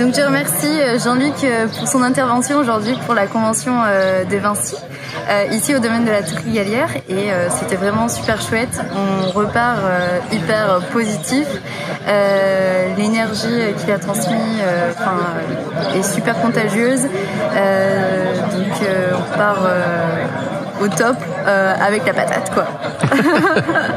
Donc je remercie euh, Jean-Luc euh, pour son intervention aujourd'hui pour la convention euh, de Vinci, ici au domaine de la Tourie Galière. Et c'était vraiment super chouette. On repart hyper positif. L'énergie qu'il a transmise est super contagieuse. donc on part au top avec la patate quoi.